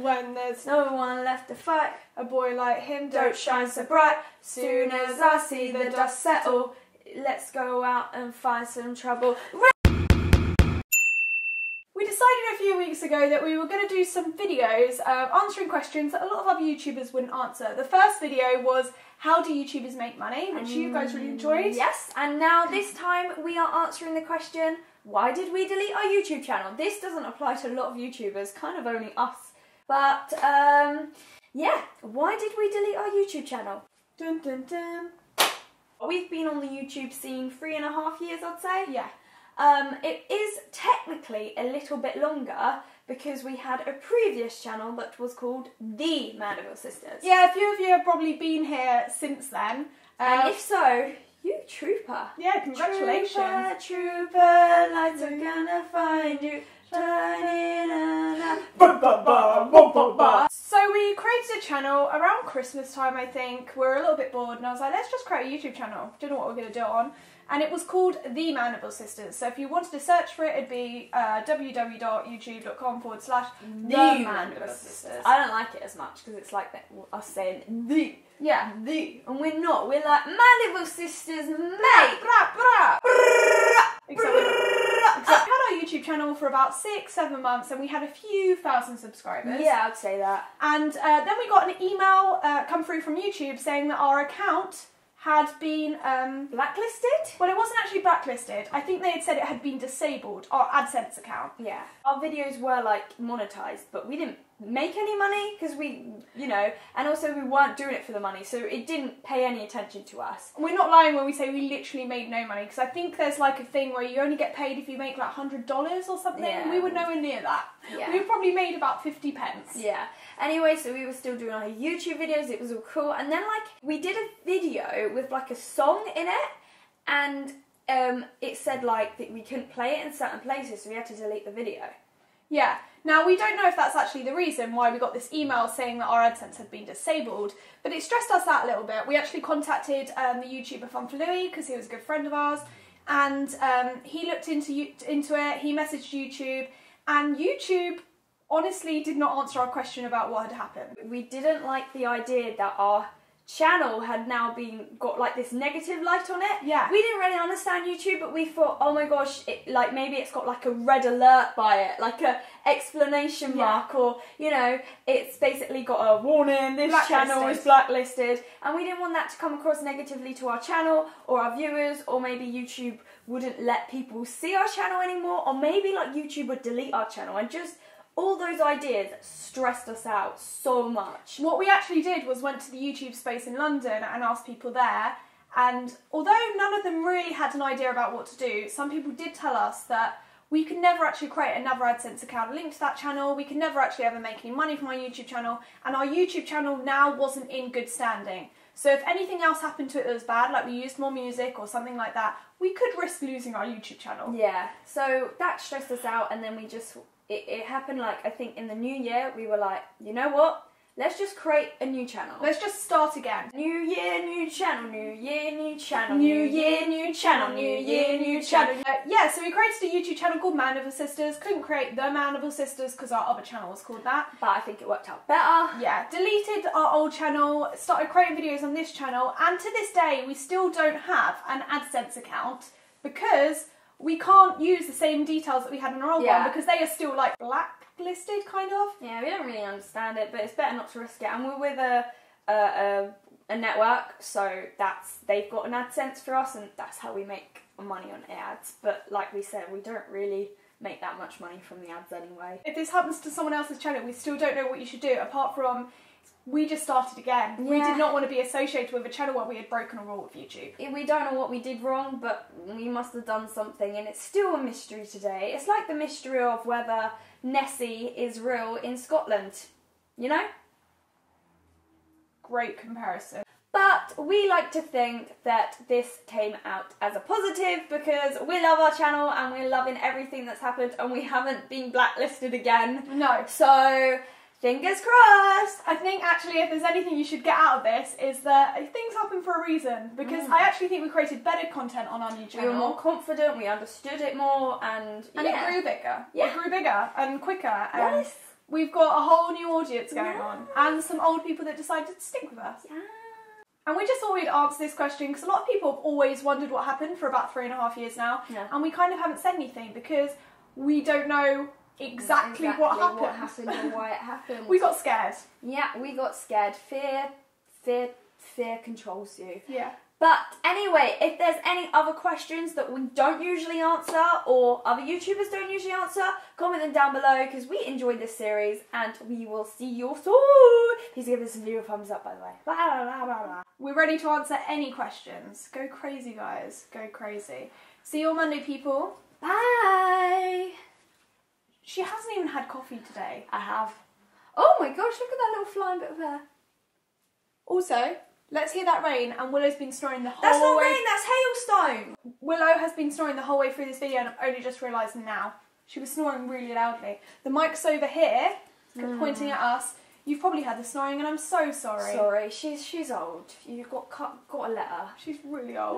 When there's No one left to fight. a boy like him, Don't shine so bright. Soon as I see the dust settle, let's go out and find some trouble. We decided a few weeks ago that we were going to do some videos uh, answering questions that a lot of other YouTubers wouldn't answer. The first video was how do YouTubers make money, which you guys really enjoyed. Yes, and now this time we are answering the question why did we delete our YouTube channel? This doesn't apply to a lot of YouTubers, kind of only us. But um, yeah, why did we delete our YouTube channel? Dun, dun, dun. We've been on the YouTube scene three and a half years, I'd say. Yeah. Um, it is technically a little bit longer because we had a previous channel that was called The Mandeville Sisters. Yeah, a few of you have probably been here since then. And Uh, if so, you trooper. yeah, congratulations. Trooper, trooper, lights are gonna find you. Shining on So we created a channel around Christmas time, I think. We were a little bit bored, and I was like, let's just create a YouTube channel. Don't know what we're going to do it on. And it was called The Mandeville Sisters. So if you wanted to search for it, it'd be uh, www.youtube.com forward slash The Mandeville Sisters. I don't like it as much because it's like that, us saying the, Yeah. the, and we're not. We're like Mandeville Sisters, mate. Bra, bra. Except we, except we had our YouTube channel for about six, seven months, and we had a few thousand subscribers. Yeah, I'd say that. And uh, then we got an email uh, come through from YouTube saying that our account had been um, Blacklisted? well, it wasn't actually blacklisted. I think they had said it had been disabled. Our AdSense account. Yeah. Our videos were like monetized, but we didn't make any money because we, you know, and also we weren't doing it for the money, so it didn't pay any attention to us. We're not lying when we say we literally made no money because I think there's like a thing where you only get paid if you make like hundred dollars or something. Yeah. We were nowhere near that. Yeah. We probably made about fifty pence. Yeah. Anyway, so we were still doing our YouTube videos. It was all cool, and then like we did a video with like a song in it, and um, it said like that we couldn't play it in certain places, so we had to delete the video. Yeah. Now we don't know if that's actually the reason why we got this email saying that our AdSense had been disabled, but it stressed us out a little bit. We actually contacted um, the YouTuber Fun for because he was a good friend of ours, and um, he looked into into it. He messaged YouTube, and YouTube honestly did not answer our question about what had happened. we didn't like the idea that our channel had now been got like this negative light on it. Yeah. We didn't really understand YouTube, but we thought, oh my gosh, it, like maybe it's got like a red alert by it, like a explanation Yeah. mark, or you know, it's basically got a warning. This channel is Blacklisted. blacklisted, and we didn't want that to come across negatively to our channel or our viewers, or maybe YouTube wouldn't let people see our channel anymore, or maybe like YouTube would delete our channel, and just all those ideas stressed us out so much. What we actually did was went to the YouTube space in London and asked people there. And although none of them really had an idea about what to do, some people did tell us that we could never actually create another AdSense account linked to that channel. We could never actually ever make any money from our YouTube channel. And our YouTube channel now wasn't in good standing. So if anything else happened to it that was bad, like we used more music or something like that, we could risk losing our YouTube channel. Yeah, so that stressed us out, and then we just it, it happened like I think in the new year we were like, you know what? Let's just create a new channel. Let's just start again. New year, new channel. New year, new channel. New year, new channel. New year, new channel. Uh, yeah, so we created a YouTube channel called Mandeville Sisters. Couldn't create the Mandeville Sisters because our other channel was called that. But I think it worked out better. Yeah, deleted our old channel, started creating videos on this channel, and to this day we still don't have an AdSense account because we can't use the same details that we had in our old Yeah. one because they are still like blacklisted, kind of. Yeah, we don't really understand it, but it's better not to risk it. And we're with a a, a, a network, so that's they've got an AdSense for us, and that's how we make money on ads. But like we said, we don't really make that much money from the ads anyway. If this happens to someone else's channel, we still don't know what you should do apart from we just started again. We did not want to be associated with a channel where we had broken a rule with YouTube. We don't know what we did wrong, but we must have done something, and it's still a mystery today. It's like the mystery of whether Nessie is real in Scotland, you know? Great comparison. But we like to think that this came out as a positive because we love our channel and we're loving everything that's happened and we haven't been blacklisted again. No. So, fingers crossed! I think actually, if there's anything you should get out of this, is that things happen for a reason. Because Mm. I actually think we created better content on our new We were more confident, we understood it more, and, and yeah. it grew bigger. Yeah. It grew bigger and quicker. And Yes. we've got a whole new audience going Yeah. on, and some old people that decided to stick with us. Yeah. And we just thought we'd answer this question because a lot of people have always wondered what happened for about three and a half years now, Yeah. and we kind of haven't said anything because we don't know exactly, what happened. what happened and why it happened. we got scared. yeah, we got scared. Fear, fear, fear controls you. Yeah. But anyway, if there's any other questions that we don't usually answer or other YouTubers don't usually answer, comment them down below because we enjoyed this series and we will see you soon. Please give this video a thumbs up, by the way. Blah, blah, blah, blah, blah. We're ready to answer any questions. Go crazy, guys. Go crazy. See you on Monday, people. Bye. She hasn't even had coffee today. I have. Oh my gosh, look at that little flying bit of hair. Also, let's hear that rain. And Willow's been snoring the whole way. That's not way. rain, that's hailstone. Willow has been snoring the whole way through this video, and I'm only just realising now. She was snoring really loudly. The mic's over here, mm. pointing at us. You've probably heard the snoring, and I'm so sorry. Sorry, she's she's old. You've got got, got a letter. She's really old.